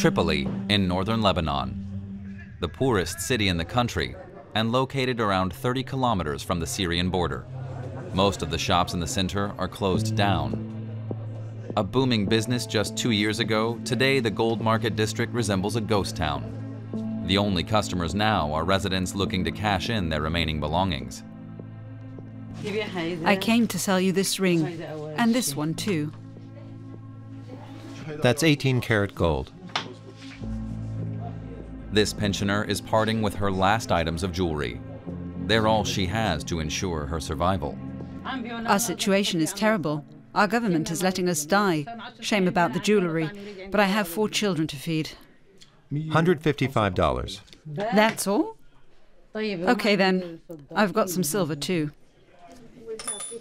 Tripoli in northern Lebanon, the poorest city in the country and located around 30 kilometers from the Syrian border. Most of the shops in the center are closed down. A booming business just two years ago, today the gold market district resembles a ghost town. The only customers now are residents looking to cash in their remaining belongings. I came to sell you this ring, and this one too. That's 18 karat gold. This pensioner is parting with her last items of jewelry. They're all she has to ensure her survival. Our situation is terrible. Our government is letting us die. Shame about the jewelry, but I have four children to feed. $155. That's all? Okay then. I've got some silver too.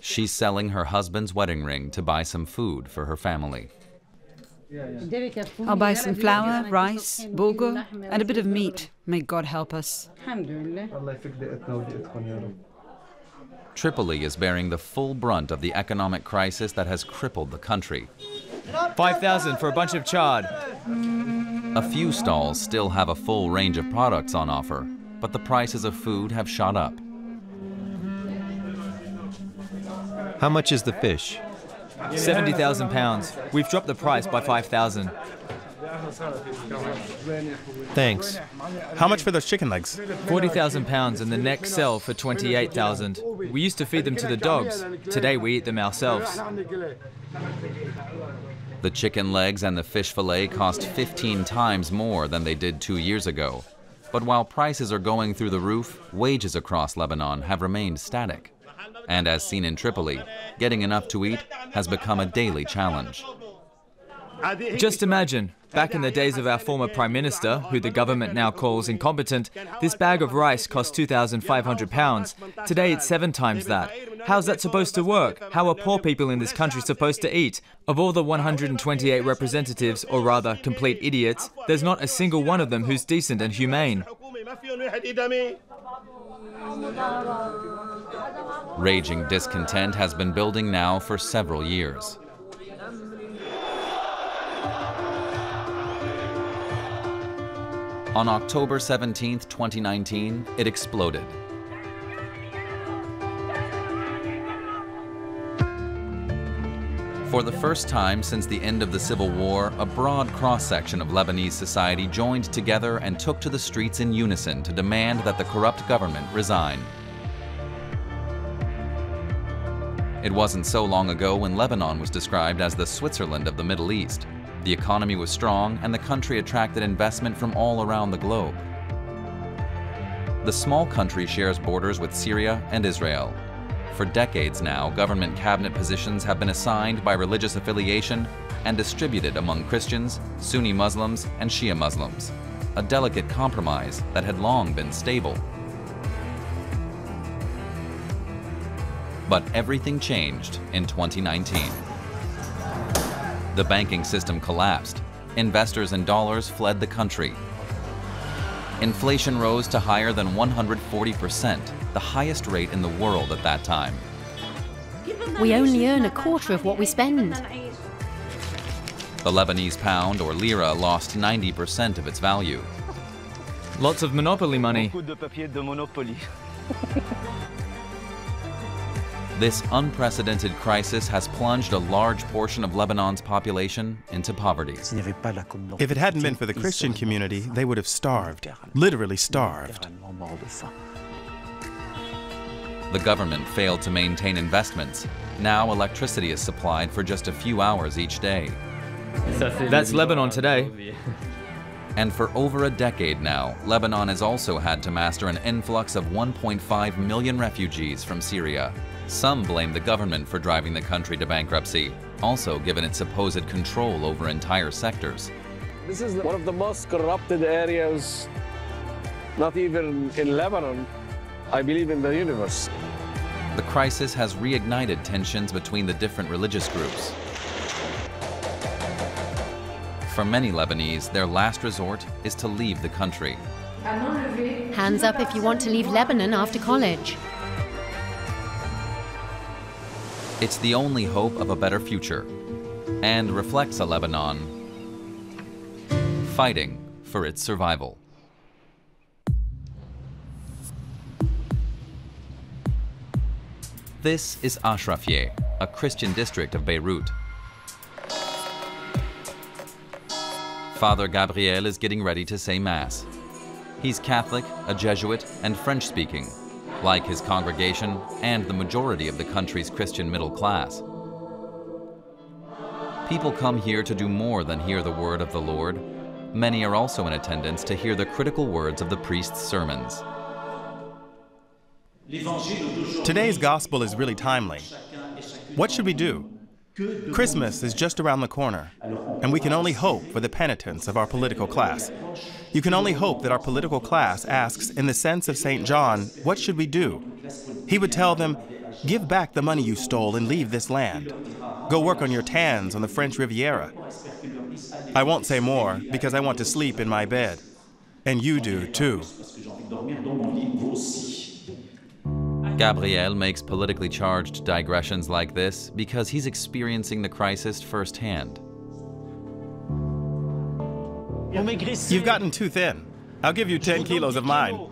She's selling her husband's wedding ring to buy some food for her family. I'll buy some flour, rice, bulgur, and a bit of meat. May God help us. Tripoli is bearing the full brunt of the economic crisis that has crippled the country. 5,000 for a bunch of chard. A few stalls still have a full range of products on offer, but the prices of food have shot up. How much is the fish? 70,000 pounds. We've dropped the price by 5,000. Thanks. How much for those chicken legs? 40,000 pounds and the neck sell for 28,000. We used to feed them to the dogs. Today we eat them ourselves. The chicken legs and the fish fillet cost 15 times more than they did two years ago. But while prices are going through the roof, wages across Lebanon have remained static. And as seen in Tripoli, getting enough to eat has become a daily challenge. Just imagine, back in the days of our former Prime Minister, who the government now calls incompetent, this bag of rice cost 2,500 pounds. Today it's seven times that. How's that supposed to work? How are poor people in this country supposed to eat? Of all the 128 representatives, or rather complete idiots, there's not a single one of them who's decent and humane. Raging discontent has been building now for several years. On October 17, 2019, it exploded. For the first time since the end of the Civil War, a broad cross-section of Lebanese society joined together and took to the streets in unison to demand that the corrupt government resign. It wasn't so long ago when Lebanon was described as the Switzerland of the Middle East. The economy was strong and the country attracted investment from all around the globe. The small country shares borders with Syria and Israel. For decades now, government cabinet positions have been assigned by religious affiliation and distributed among Christians, Sunni Muslims, and Shia Muslims, a delicate compromise that had long been stable. But everything changed in 2019. The banking system collapsed. Investors and dollars fled the country. Inflation rose to higher than 140%, the highest rate in the world at that time. We only earn a quarter of what we spend. The Lebanese pound or lira lost 90% of its value. Lots of monopoly money. This unprecedented crisis has plunged a large portion of Lebanon's population into poverty. If it hadn't been for the Christian community, they would have starved, literally starved. The government failed to maintain investments. Now electricity is supplied for just a few hours each day. That's Lebanon today. And for over a decade now, Lebanon has also had to master an influx of 1.5 million refugees from Syria. Some blame the government for driving the country to bankruptcy, also given its supposed control over entire sectors. This is one of the most corrupted areas, not even in Lebanon, I believe in the universe. The crisis has reignited tensions between the different religious groups. For many Lebanese, their last resort is to leave the country. Hands up if you want to leave Lebanon after college. It's the only hope of a better future and reflects a Lebanon fighting for its survival. This is Ashrafiyeh, a Christian district of Beirut. Father Gabriel is getting ready to say Mass. He's Catholic, a Jesuit, and French speaking, like his congregation and the majority of the country's Christian middle class. People come here to do more than hear the word of the Lord. Many are also in attendance to hear the critical words of the priest's sermons. Today's gospel is really timely. What should we do? Christmas is just around the corner, and we can only hope for the penitence of our political class. You can only hope that our political class asks, in the sense of St. John, what should we do? He would tell them, give back the money you stole and leave this land. Go work on your tans on the French Riviera. I won't say more because I want to sleep in my bed. And you do too. Gabriel makes politically charged digressions like this because he's experiencing the crisis firsthand. You've gotten too thin. I'll give you 10 kilos of mine.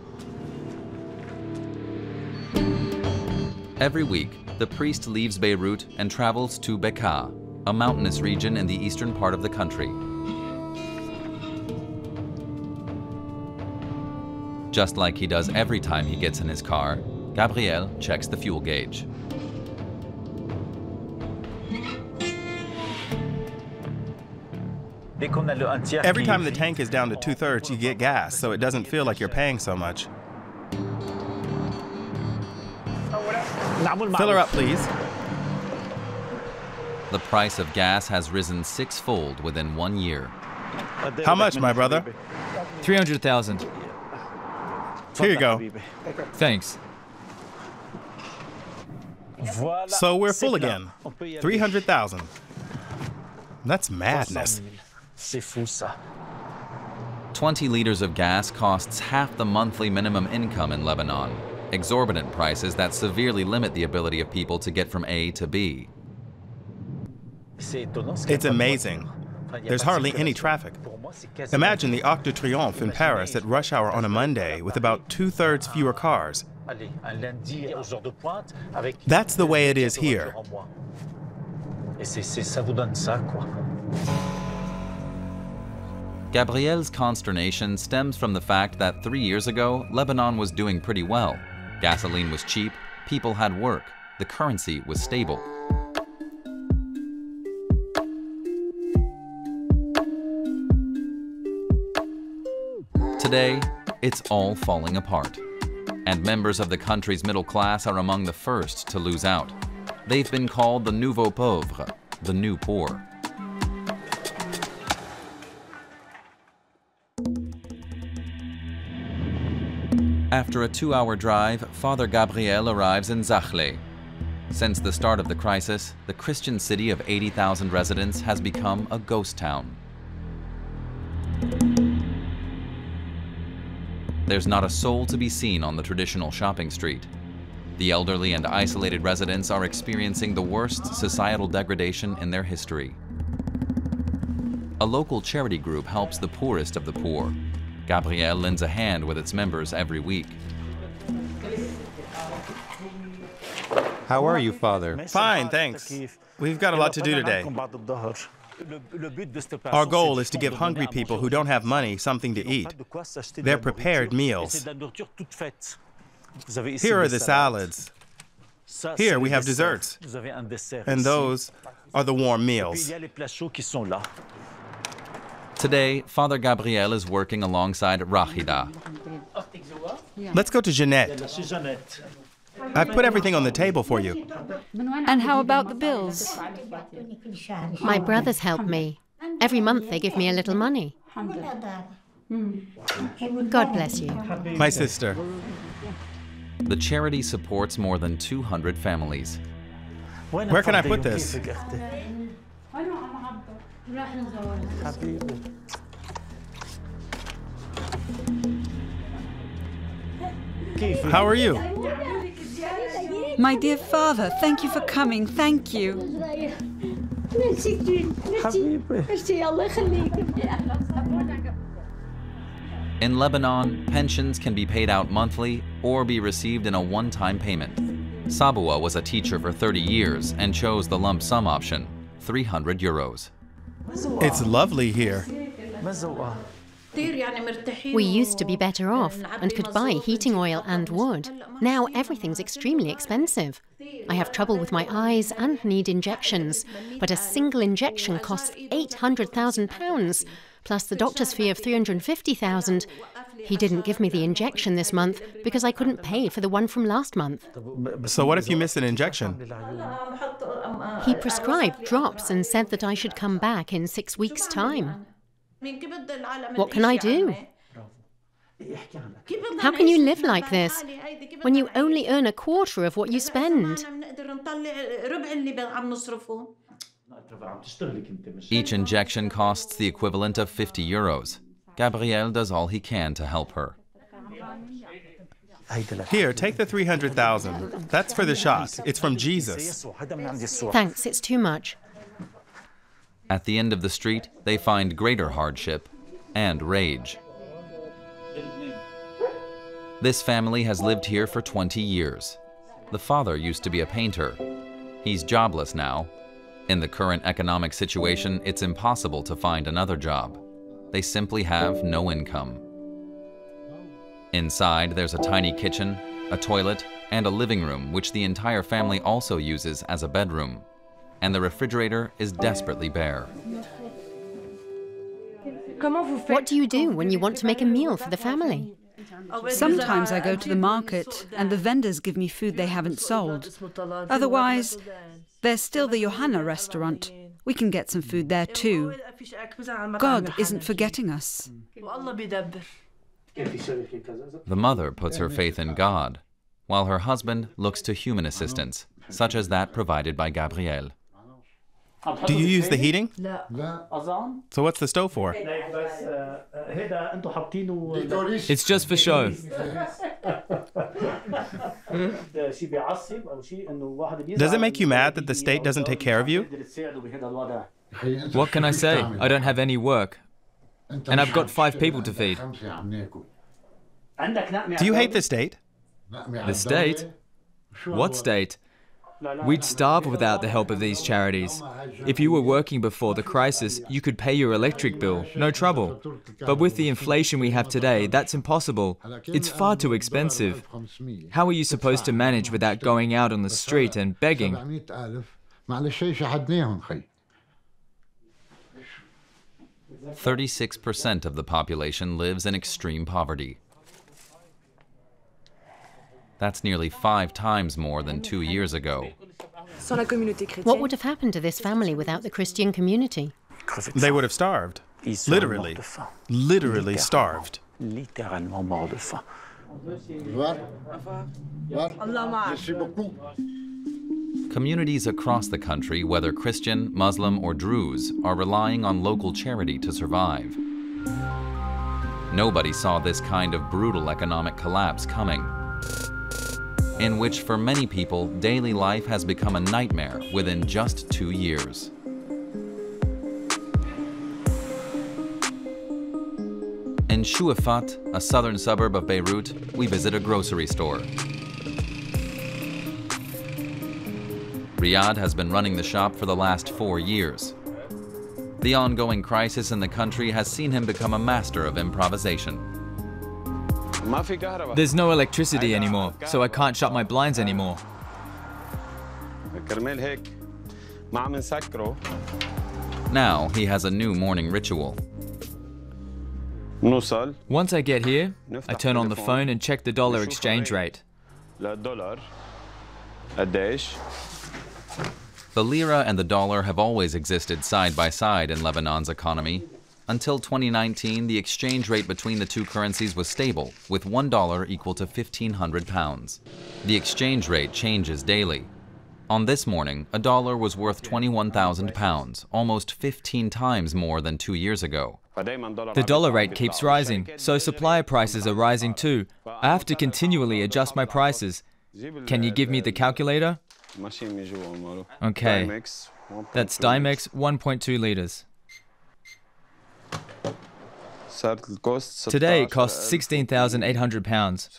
Every week, the priest leaves Beirut and travels to Bekaa, a mountainous region in the eastern part of the country. Just like he does every time he gets in his car, Gabriel checks the fuel gauge. Every time the tank is down to two thirds, you get gas, so it doesn't feel like you're paying so much. Fill her up, please. The price of gas has risen sixfold within one year. How much, my brother? 300,000. Here you go. Thanks. So we're full again. 300,000. That's madness. 20 liters of gas costs half the monthly minimum income in Lebanon, exorbitant prices that severely limit the ability of people to get from A to B. It's amazing. There's hardly any traffic. Imagine the Arc de Triomphe in Paris at rush hour on a Monday with about two thirds fewer cars. That's the way it is here. Gabriel's consternation stems from the fact that three years ago, Lebanon was doing pretty well. Gasoline was cheap, people had work, the currency was stable. Today, it's all falling apart. And members of the country's middle class are among the first to lose out. They've been called the nouveau pauvre, the new poor. After a two-hour drive, Father Gabriel arrives in Zahle. Since the start of the crisis, the Christian city of 80,000 residents has become a ghost town. There's not a soul to be seen on the traditional shopping street. The elderly and isolated residents are experiencing the worst societal degradation in their history. A local charity group helps the poorest of the poor, Gabriel lends a hand with its members every week. How are you, Father? Fine, thanks. We've got a lot to do today. Our goal is to give hungry people who don't have money something to eat. They're prepared meals. Here are the salads. Here we have desserts. And those are the warm meals. Today, Father Gabriel is working alongside Rachida. Let's go to Jeanette. I've put everything on the table for you. And how about the bills? My brothers help me. Every month they give me a little money. God bless you. My sister. The charity supports more than 200 families. Where can I put this? How are you? My dear father, thank you for coming. Thank you. In Lebanon, pensions can be paid out monthly or be received in a one-time payment. Sabua was a teacher for 30 years and chose the lump sum option, 300 euros. It's lovely here. We used to be better off and could buy heating oil and wood. Now everything's extremely expensive. I have trouble with my eyes and need injections, but a single injection costs £800,000 plus the doctor's fee of 350,000. He didn't give me the injection this month because I couldn't pay for the one from last month. So what if you miss an injection? He prescribed drops and said that I should come back in 6 weeks time. What can I do? How can you live like this when you only earn a quarter of what you spend? Each injection costs the equivalent of 50 euros. Gabriel does all he can to help her. Here, take the 300,000. That's for the shot. It's from Jesus. Thanks, it's too much. At the end of the street, they find greater hardship and rage. This family has lived here for 20 years. The father used to be a painter. He's jobless now. In the current economic situation, it's impossible to find another job. They simply have no income. Inside, there's a tiny kitchen, a toilet, and a living room, which the entire family also uses as a bedroom. And the refrigerator is desperately bare. What do you do when you want to make a meal for the family? Sometimes I go to the market and the vendors give me food they haven't sold. Otherwise, there's still the Johanna restaurant. We can get some food there too. God isn't forgetting us. The mother puts her faith in God, while her husband looks to human assistance, such as that provided by Gabriel. Do you use the heating? So what's the stove for? It's just for show. Does it make you mad that the state doesn't take care of you? What can I say? I don't have any work. And I've got five people to feed. Do you hate the state? The state? What state? We'd starve without the help of these charities. If you were working before the crisis, you could pay your electric bill, no trouble. But with the inflation we have today, that's impossible. It's far too expensive. How are you supposed to manage without going out on the street and begging? Thirty-six percent of the population lives in extreme poverty. That's nearly five times more than two years ago. What would have happened to this family without the Christian community? They would have starved. Literally. Literally starved. Communities across the country, whether Christian, Muslim, or Druze, are relying on local charity to survive. Nobody saw this kind of brutal economic collapse coming in which for many people, daily life has become a nightmare within just two years. In Choueifat, a southern suburb of Beirut, we visit a grocery store. Riad has been running the shop for the last four years. The ongoing crisis in the country has seen him become a master of improvisation. There's no electricity anymore, so I can't shut my blinds anymore. Now he has a new morning ritual. Once I get here, I turn on the phone and check the dollar exchange rate. The lira and the dollar have always existed side by side in Lebanon's economy, until 2019, the exchange rate between the two currencies was stable, with $1 equal to 1,500 pounds. The exchange rate changes daily. On this morning, a dollar was worth 21,000 pounds, almost 15 times more than two years ago. The dollar rate keeps rising, so supplier prices are rising too. I have to continually adjust my prices. Can you give me the calculator? Okay. That's Dimex 1.2 liters. Today it costs 16,800 pounds.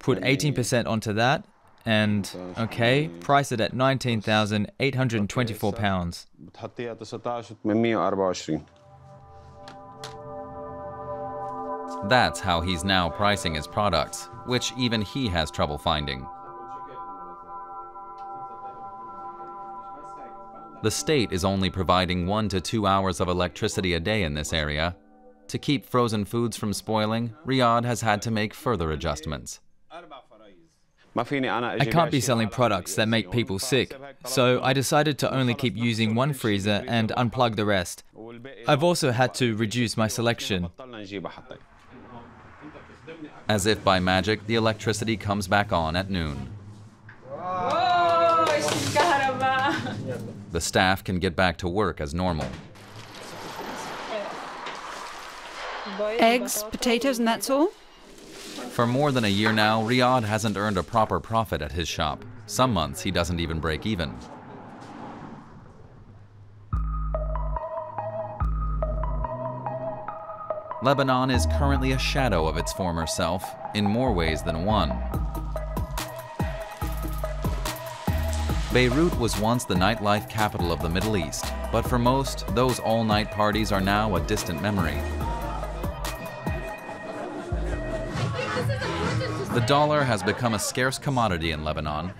Put 18% onto that, and okay, price it at 19,824 pounds. That's how he's now pricing his products, which even he has trouble finding. The state is only providing one to two hours of electricity a day in this area. To keep frozen foods from spoiling, Riad has had to make further adjustments. I can't be selling products that make people sick, so I decided to only keep using one freezer and unplug the rest. I've also had to reduce my selection. As if by magic, the electricity comes back on at noon. Oh, The staff can get back to work as normal. Eggs, potatoes, and that's all? For more than a year now, Riad hasn't earned a proper profit at his shop. Some months he doesn't even break even. Lebanon is currently a shadow of its former self, in more ways than one. Beirut was once the nightlife capital of the Middle East, but for most, those all-night parties are now a distant memory. The dollar has become a scarce commodity in Lebanon.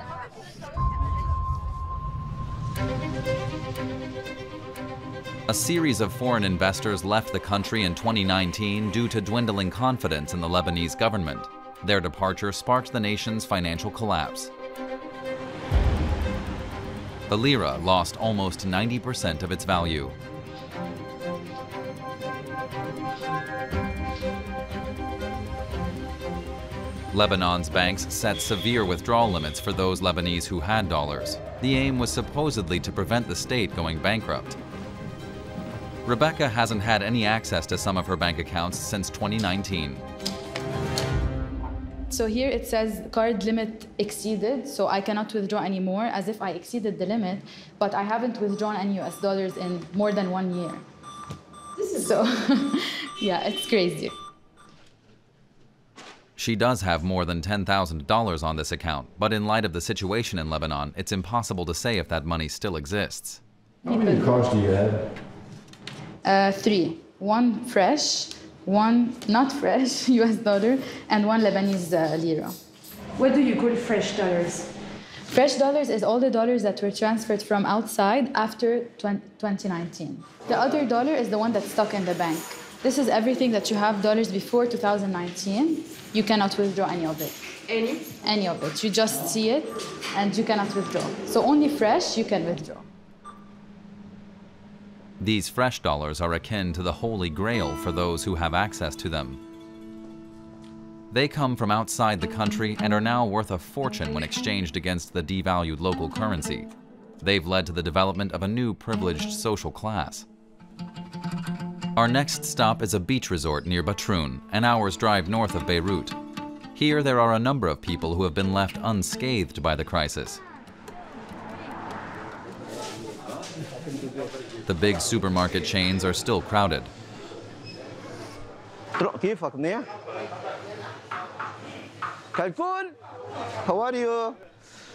A series of foreign investors left the country in 2019 due to dwindling confidence in the Lebanese government. Their departure sparked the nation's financial collapse the lira lost almost 90% of its value. Lebanon's banks set severe withdrawal limits for those Lebanese who had dollars. The aim was supposedly to prevent the state going bankrupt. Rebecca hasn't had any access to some of her bank accounts since 2019. So here it says card limit exceeded, so I cannot withdraw anymore as if I exceeded the limit, but I haven't withdrawn any US dollars in more than one year. This is so, yeah, it's crazy. She does have more than $10,000 on this account, but in light of the situation in Lebanon, it's impossible to say if that money still exists. How many cards do you have? Uh, three. One fresh, one not fresh US dollar, and one Lebanese uh, lira. What do you call fresh dollars? Fresh dollars is all the dollars that were transferred from outside after 2019. The other dollar is the one that's stuck in the bank. This is everything that you have dollars before 2019. You cannot withdraw any of it. Any? Any of it. You just see it and you cannot withdraw. So only fresh you can withdraw. These fresh dollars are akin to the holy grail for those who have access to them. They come from outside the country and are now worth a fortune when exchanged against the devalued local currency. They've led to the development of a new privileged social class. Our next stop is a beach resort near Batroun, an hour's drive north of Beirut. Here there are a number of people who have been left unscathed by the crisis. The big supermarket chains are still crowded. How are you?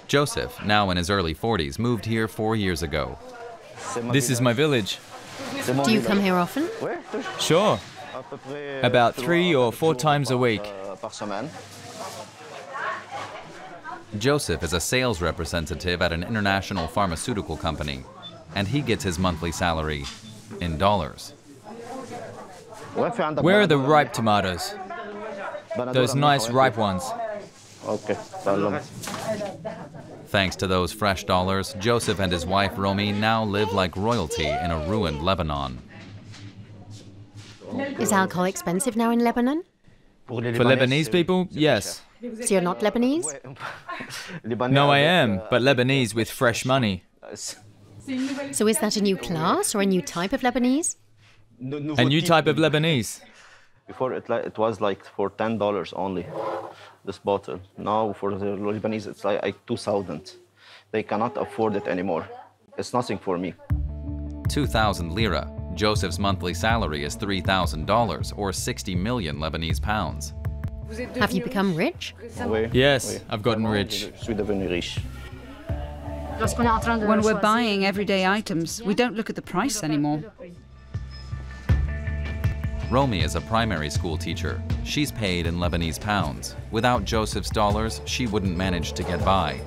Joseph, now in his early 40s, moved here four years ago. This is my village. Do you come here often? Sure. About three or four times a week. Joseph is a sales representative at an international pharmaceutical company and he gets his monthly salary in dollars. Where are the ripe tomatoes? Those nice ripe ones. Okay. Thanks to those fresh dollars, Joseph and his wife Romy now live like royalty in a ruined Lebanon. Is alcohol expensive now in Lebanon? For Lebanese people, yes. So you're not Lebanese? No, I am, but Lebanese with fresh money. So is that a new class or a new type of Lebanese? A new type of Lebanese. Before it, it was like for ten dollars only, this bottle. Now for the Lebanese, it's like, like two thousand. They cannot afford it anymore. It's nothing for me. Two thousand lira, Joseph's monthly salary is $3,000 or 60 million Lebanese pounds. Have you become rich? Yes, I've gotten rich. When we're buying everyday items, we don't look at the price anymore. Romy is a primary school teacher. She's paid in Lebanese pounds. Without Joseph's dollars, she wouldn't manage to get by.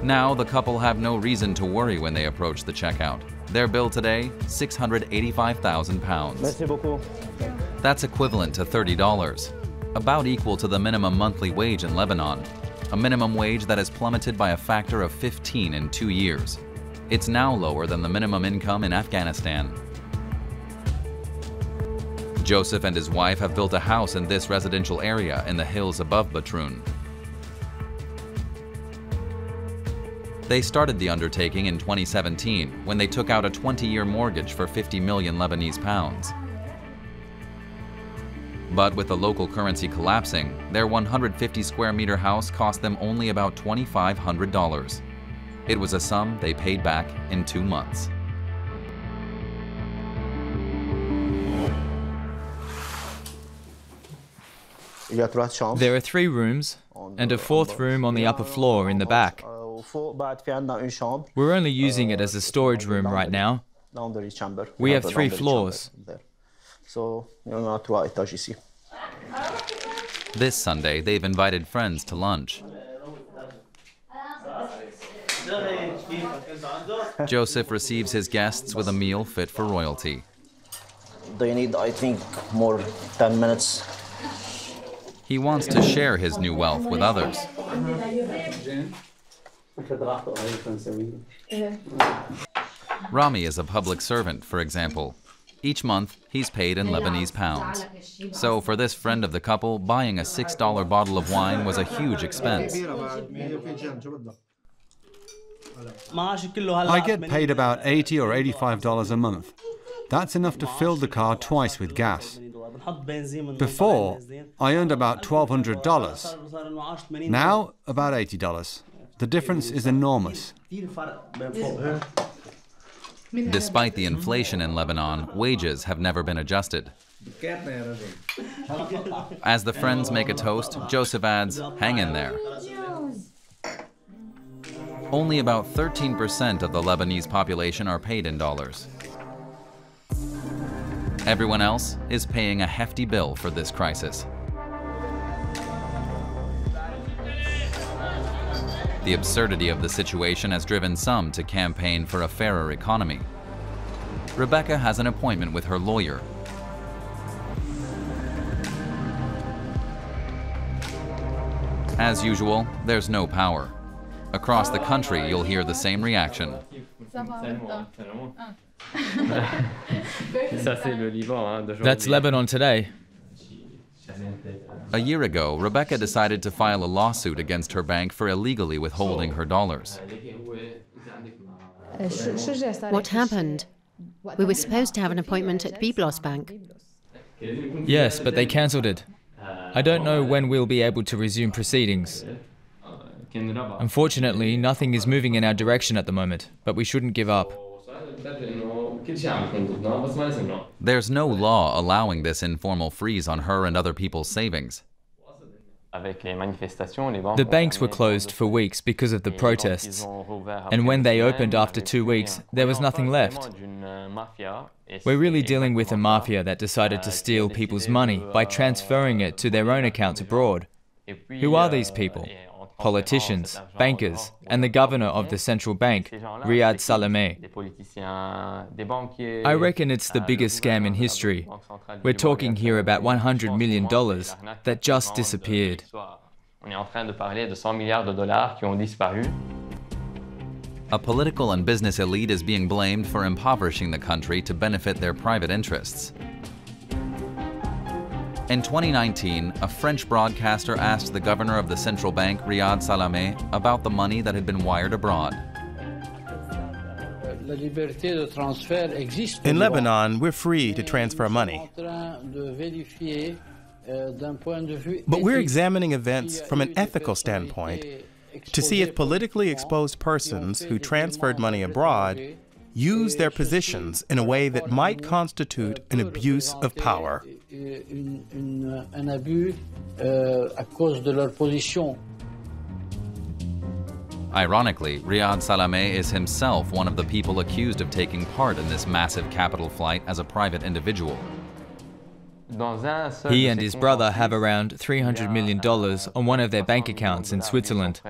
Now, the couple have no reason to worry when they approach the checkout. Their bill today, £685,000. That's equivalent to $30, about equal to the minimum monthly wage in Lebanon, a minimum wage that has plummeted by a factor of 15 in two years. It's now lower than the minimum income in Afghanistan. Joseph and his wife have built a house in this residential area in the hills above Batroun. They started the undertaking in 2017 when they took out a 20-year mortgage for 50 million Lebanese pounds. But with the local currency collapsing, their 150 square meter house cost them only about $2,500. It was a sum they paid back in two months. There are three rooms and a fourth room on the upper floor in the back. We're only using it as a storage room right now. We have three floors. This Sunday, they've invited friends to lunch. Joseph receives his guests with a meal fit for royalty. They need, I think, more 10 minutes he wants to share his new wealth with others. Rami is a public servant, for example. Each month, he's paid in Lebanese pounds. So for this friend of the couple, buying a $6 bottle of wine was a huge expense. I get paid about 80 or $85 a month. That's enough to fill the car twice with gas. Before, I earned about $1,200. Now, about $80. The difference is enormous. Despite the inflation in Lebanon, wages have never been adjusted. As the friends make a toast, Joseph adds, hang in there. Only about 13% of the Lebanese population are paid in dollars. Everyone else is paying a hefty bill for this crisis. The absurdity of the situation has driven some to campaign for a fairer economy. Rebecca has an appointment with her lawyer. As usual, there's no power. Across the country, you'll hear the same reaction. That's Lebanon today. A year ago, Rebecca decided to file a lawsuit against her bank for illegally withholding her dollars. What happened? We were supposed to have an appointment at Byblos Bank. Yes, but they cancelled it. I don't know when we'll be able to resume proceedings. Unfortunately, nothing is moving in our direction at the moment, but we shouldn't give up. There's no law allowing this informal freeze on her and other people's savings. The banks were closed for weeks because of the protests, and when they opened after two weeks, there was nothing left. We're really dealing with a mafia that decided to steal people's money by transferring it to their own accounts abroad. Who are these people? Politicians, bankers, and the governor of the central bank, Riad Salameh. I reckon it's the biggest scam in history. We're talking here about $100 million that just disappeared. A political and business elite is being blamed for impoverishing the country to benefit their private interests. In 2019, a French broadcaster asked the governor of the central bank, Riad Salameh, about the money that had been wired abroad. In Lebanon, we're free to transfer money. But we're examining events from an ethical standpoint to see if politically exposed persons who transferred money abroad use their positions in a way that might constitute an abuse of power. Ironically, Riad Salameh is himself one of the people accused of taking part in this massive capital flight as a private individual. He and his brother have around $300 million on one of their bank accounts in Switzerland.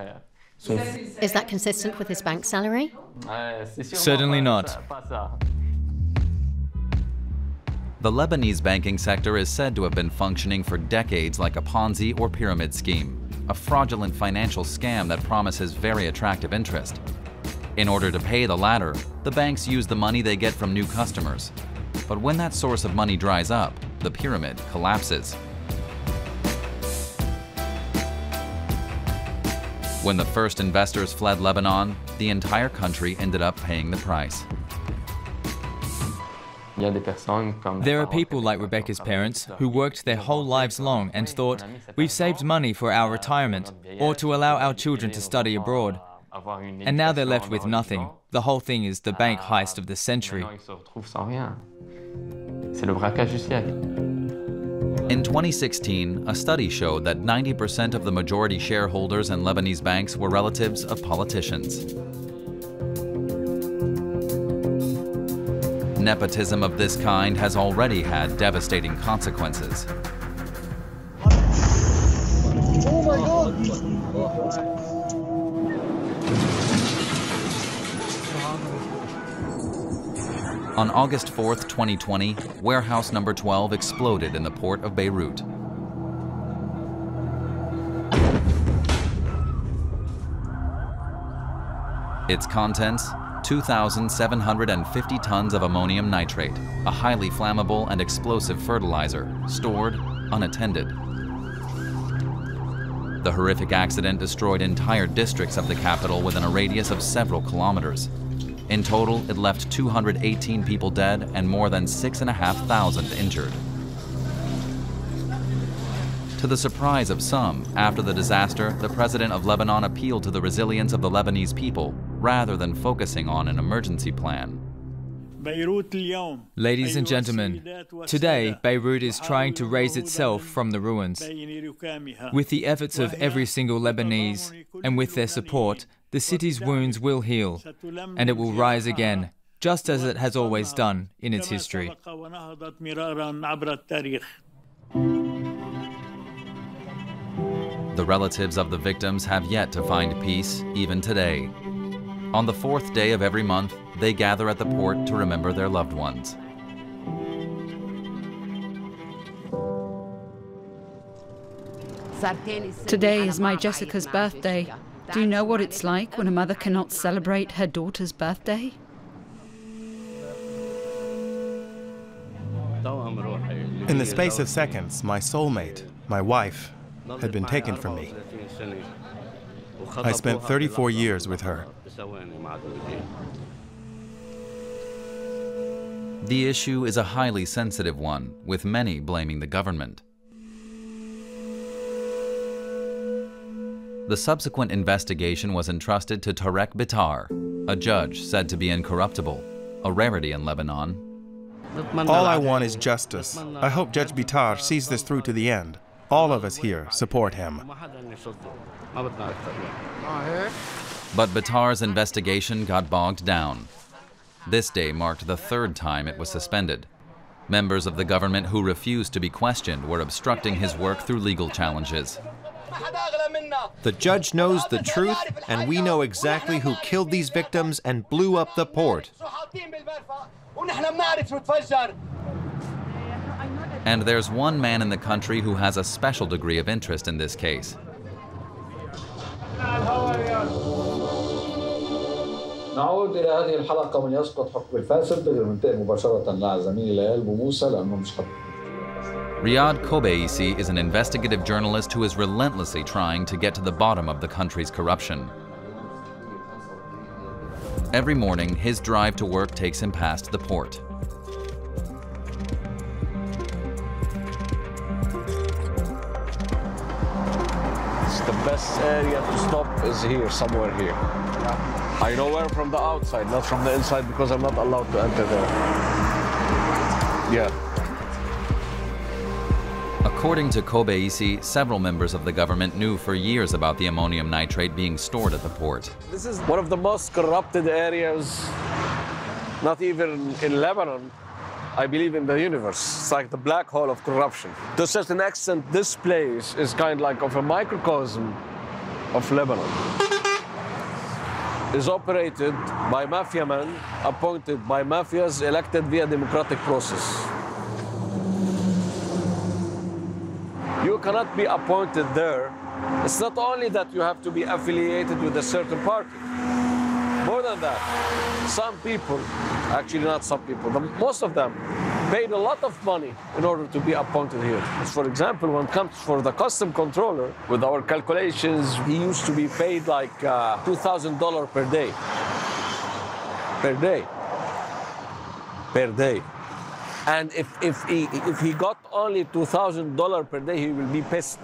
Is that consistent with his bank salary? Certainly not. The Lebanese banking sector is said to have been functioning for decades like a Ponzi or pyramid scheme, a fraudulent financial scam that promises very attractive interest. In order to pay the latter, the banks use the money they get from new customers. But when that source of money dries up, the pyramid collapses. When the first investors fled Lebanon, the entire country ended up paying the price. There are people like Rebecca's parents who worked their whole lives long and thought, we've saved money for our retirement or to allow our children to study abroad. And now they're left with nothing. The whole thing is the bank heist of the century. In 2016, a study showed that 90% of the majority shareholders in Lebanese banks were relatives of politicians. Nepotism of this kind has already had devastating consequences. Oh my God! On August 4, 2020, warehouse number 12 exploded in the port of Beirut. Its contents 2,750 tons of ammonium nitrate, a highly flammable and explosive fertilizer, stored unattended. The horrific accident destroyed entire districts of the capital within a radius of several kilometers. In total, it left 218 people dead and more than 6,500 injured. To the surprise of some, after the disaster, the president of Lebanon appealed to the resilience of the Lebanese people rather than focusing on an emergency plan. Ladies and gentlemen, today Beirut is trying to raise itself from the ruins. With the efforts of every single Lebanese and with their support, the city's wounds will heal and it will rise again, just as it has always done in its history. The relatives of the victims have yet to find peace, even today. On the fourth day of every month, they gather at the port to remember their loved ones. Today is my Jessica's birthday. Do you know what it's like when a mother cannot celebrate her daughter's birthday? In the space of seconds, my soulmate, my wife, had been taken from me. I spent 34 years with her. The issue is a highly sensitive one, with many blaming the government. The subsequent investigation was entrusted to Tarek Bitar, a judge said to be incorruptible, a rarity in Lebanon. All I want is justice. I hope Judge Bitar sees this through to the end. All of us here support him. But Bitar's investigation got bogged down. This day marked the third time it was suspended. Members of the government who refused to be questioned were obstructing his work through legal challenges. The judge knows the truth, and we know exactly who killed these victims and blew up the port. And there's one man in the country who has a special degree of interest in this case. Riad Kobeissi Riad is an investigative journalist who is relentlessly trying to get to the bottom of the country's corruption. Every morning, his drive to work takes him past the port. Best area to stop is here, somewhere here. I know where from the outside, not from the inside, because I'm not allowed to enter there. Yeah. According to Kobeissi several members of the government knew for years about the ammonium nitrate being stored at the port. This is one of the most corrupted areas, not even in Lebanon, I believe in the universe. It's like the black hole of corruption. To such an extent, this place is kind of like of a microcosm of Lebanon. Is operated by mafia men, appointed by mafias, elected via democratic process. You cannot be appointed there. It's not only that you have to be affiliated with a certain party. More than that, some people, actually not some people, the, most of them paid a lot of money in order to be appointed here. For example, when it comes for the custom controller, with our calculations, he used to be paid like uh, $2,000 per day. Per day. Per day. And if, if, he, if he got only $2,000 per day, he will be pissed.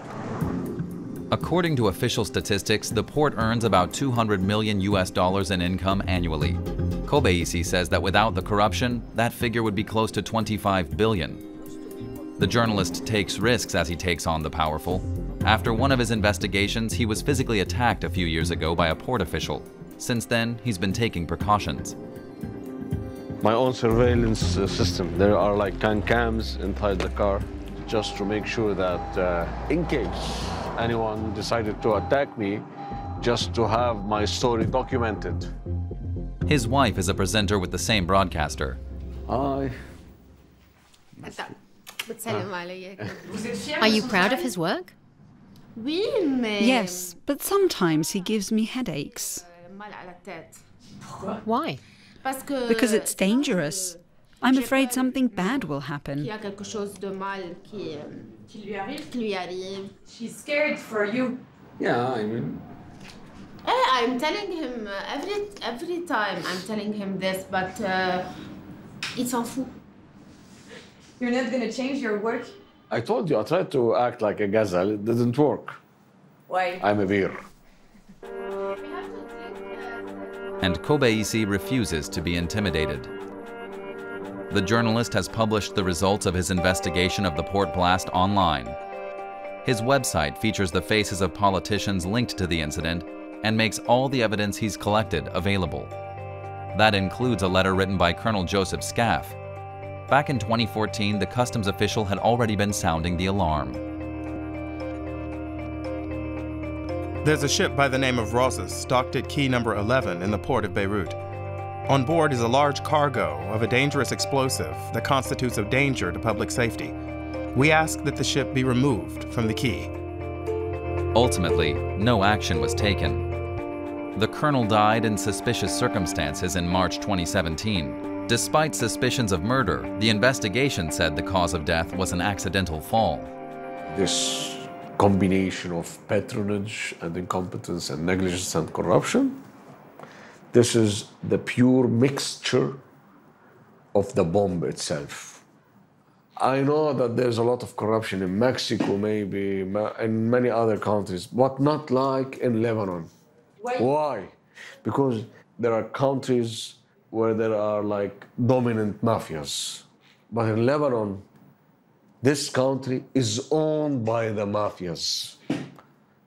According to official statistics, the port earns about 200 million US dollars in income annually. Kobeissi says that without the corruption, that figure would be close to 25 billion. The journalist takes risks as he takes on the powerful. After one of his investigations, he was physically attacked a few years ago by a port official. Since then, he's been taking precautions. My own surveillance uh, system. There are like 10 cams inside the car just to make sure that uh, in case anyone decided to attack me, just to have my story documented. His wife is a presenter with the same broadcaster. Hi. Are you proud of his work? Yes, but sometimes he gives me headaches. Why? Because it's dangerous. I'm afraid something bad will happen. She's scared for you. Yeah, I mean. I'm telling him uh, every every time I'm telling him this, but uh, il s'en fout. You're not gonna change your work? I told you, I tried to act like a gazelle. It didn't work. Why? I'm a bear. And Kobeissi refuses to be intimidated. The journalist has published the results of his investigation of the port blast online. His website features the faces of politicians linked to the incident and makes all the evidence he's collected available. That includes a letter written by Colonel Joseph Skaff. Back in 2014, the customs official had already been sounding the alarm. There's a ship by the name of Rhosus docked at quay number 11 in the port of Beirut. On board is a large cargo of a dangerous explosive that constitutes a danger to public safety. We ask that the ship be removed from the quay. Ultimately, no action was taken. The colonel died in suspicious circumstances in March 2017. Despite suspicions of murder, the investigation said the cause of death was an accidental fall. This combination of patronage and incompetence and negligence and corruption this is the pure mixture of the bomb itself. I know that there's a lot of corruption in Mexico, maybe, in many other countries, but not like in Lebanon. Why? Why? Because there are countries where there are like dominant mafias. But in Lebanon, this country is owned by the mafias.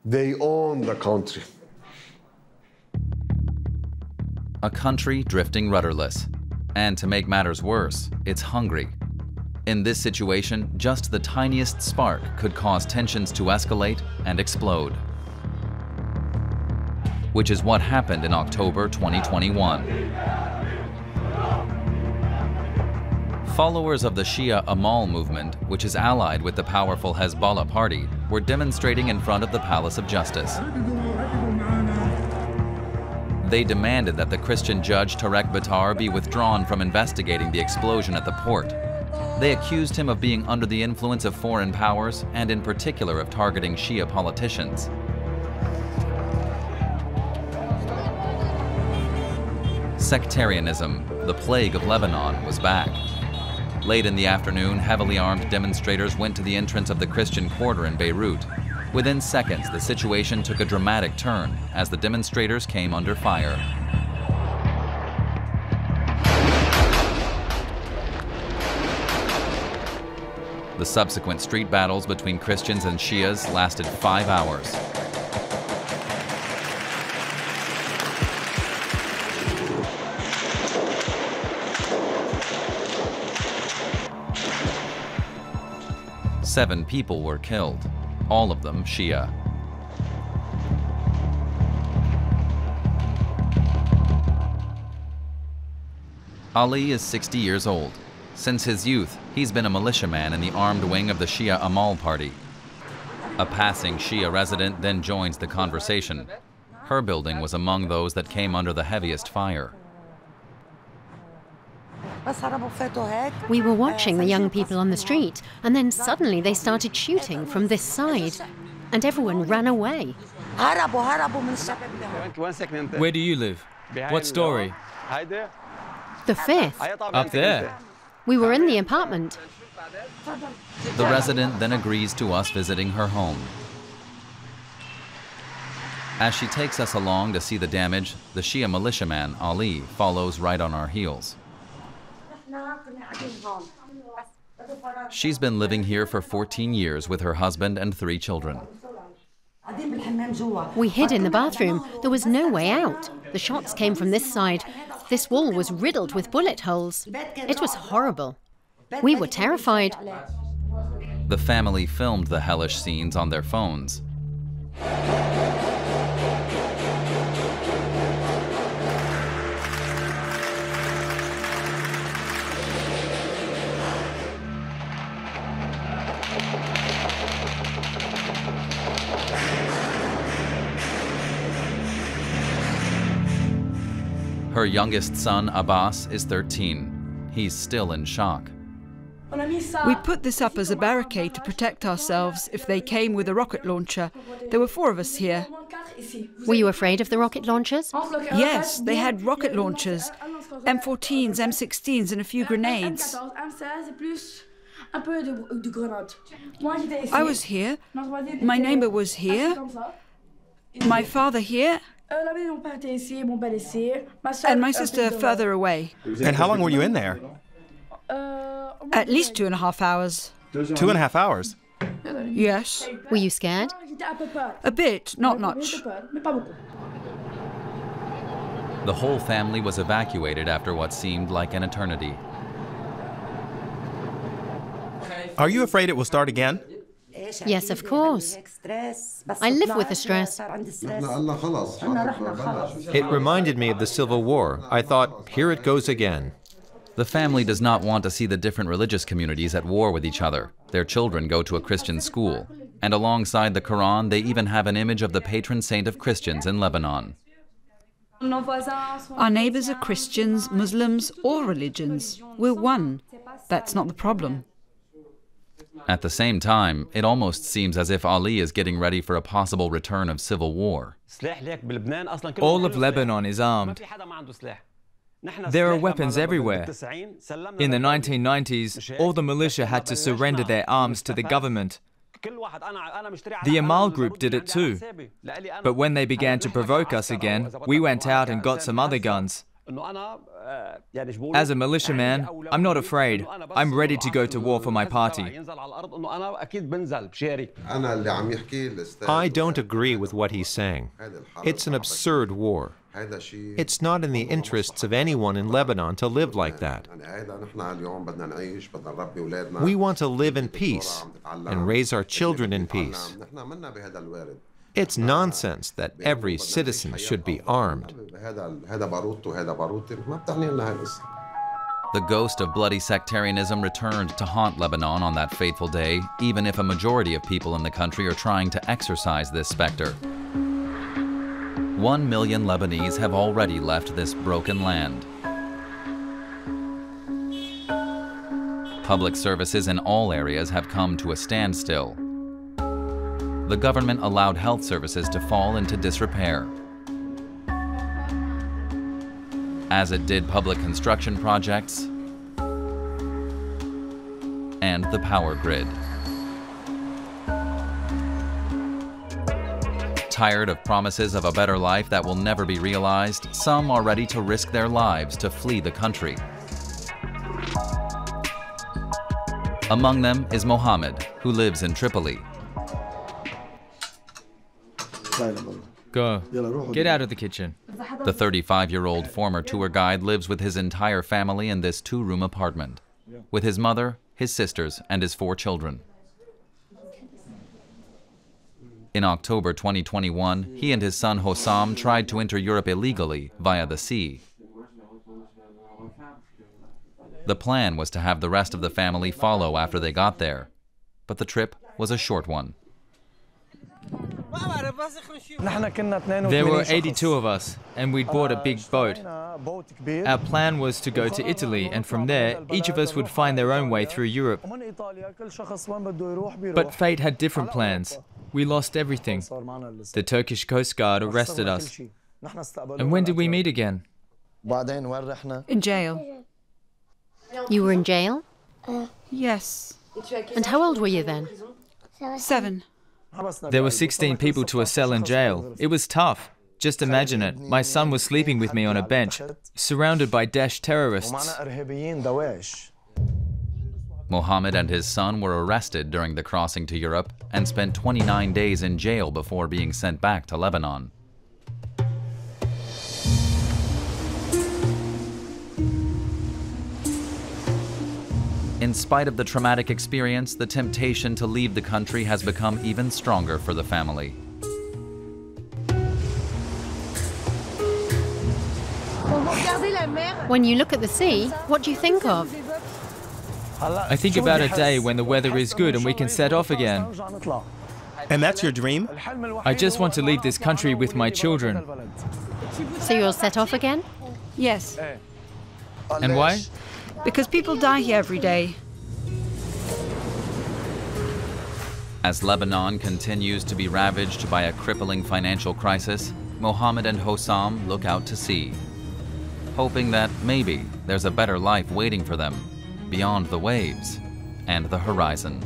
They own the country a country drifting rudderless. And to make matters worse, it's hungry. In this situation, just the tiniest spark could cause tensions to escalate and explode. Which is what happened in October 2021. Followers of the Shia Amal movement, which is allied with the powerful Hezbollah party, were demonstrating in front of the Palace of Justice. They demanded that the Christian judge Tarek Bitar be withdrawn from investigating the explosion at the port. They accused him of being under the influence of foreign powers and in particular of targeting Shia politicians. Sectarianism, the plague of Lebanon, was back. Late in the afternoon, heavily armed demonstrators went to the entrance of the Christian quarter in Beirut. Within seconds, the situation took a dramatic turn as the demonstrators came under fire. The subsequent street battles between Christians and Shias lasted five hours. Seven people were killed, all of them Shia. Ali is 60 years old. Since his youth, he's been a militiaman in the armed wing of the Shia Amal party. A passing Shia resident then joins the conversation. Her building was among those that came under the heaviest fire. We were watching the young people on the street, and then suddenly they started shooting from this side, and everyone ran away. Where do you live? What story? The fifth. Up there. We were in the apartment. The resident then agrees to us visiting her home. As she takes us along to see the damage, the Shia militiaman, Ali, follows right on our heels. She's been living here for 14 years with her husband and three children. We hid in the bathroom. There was no way out. The shots came from this side. This wall was riddled with bullet holes. It was horrible. We were terrified. The family filmed the hellish scenes on their phones. Her youngest son, Abbas, is 13. He's still in shock. We put this up as a barricade to protect ourselves if they came with a rocket launcher. There were four of us here. Were you afraid of the rocket launchers? Yes, they had rocket launchers, M14s, M16s, and a few grenades. I was here. My neighbor was here. My father here. And my sister further away. And how long were you in there? At least two and a half hours. Two and a half hours? Yes. Were you scared? A bit, not much. The whole family was evacuated after what seemed like an eternity. Are you afraid it will start again? Yes, of course. I live with the stress. It reminded me of the Civil War. I thought, here it goes again. The family does not want to see the different religious communities at war with each other. Their children go to a Christian school. And alongside the Quran, they even have an image of the patron saint of Christians in Lebanon. Our neighbors are Christians, Muslims, all religions. We're one. That's not the problem. At the same time, it almost seems as if Ali is getting ready for a possible return of civil war. All of Lebanon is armed. There are weapons everywhere. In the 1990s, all the militia had to surrender their arms to the government. The Amal group did it too. But when they began to provoke us again, we went out and got some other guns. As a militiaman, I'm not afraid. I'm ready to go to war for my party. I don't agree with what he's saying. It's an absurd war. It's not in the interests of anyone in Lebanon to live like that. We want to live in peace and raise our children in peace. It's nonsense that every citizen should be armed. The ghost of bloody sectarianism returned to haunt Lebanon on that fateful day, even if a majority of people in the country are trying to exorcise this specter. One million Lebanese have already left this broken land. Public services in all areas have come to a standstill. The government allowed health services to fall into disrepair. As it did public construction projects and the power grid. Tired of promises of a better life that will never be realized, some are ready to risk their lives to flee the country. Among them is Mohammed, who lives in Tripoli. Go. Get out of the kitchen. The 35 year old former tour guide lives with his entire family in this two room apartment, with his mother, his sisters, and his four children. In October 2021, he and his son Hossam tried to enter Europe illegally via the sea. The plan was to have the rest of the family follow after they got there, but the trip was a short one. There were 82 of us, and we'd bought a big boat. Our plan was to go to Italy, and from there, each of us would find their own way through Europe. But fate had different plans. We lost everything. The Turkish Coast Guard arrested us. And when did we meet again? In jail. You were in jail? Yes. Uh. And how old were you then? Seven. There were 16 people to a cell in jail. It was tough. Just imagine it. My son was sleeping with me on a bench, surrounded by Daesh terrorists. Mohammed and his son were arrested during the crossing to Europe and spent 29 days in jail before being sent back to Lebanon. In spite of the traumatic experience, the temptation to leave the country has become even stronger for the family. When you look at the sea, what do you think of? I think about a day when the weather is good and we can set off again. And that's your dream? I just want to leave this country with my children. So you'll set off again? Yes. And why? Because people die here every day. As Lebanon continues to be ravaged by a crippling financial crisis, Mohammed and Hossam look out to sea, hoping that maybe there's a better life waiting for them beyond the waves and the horizon.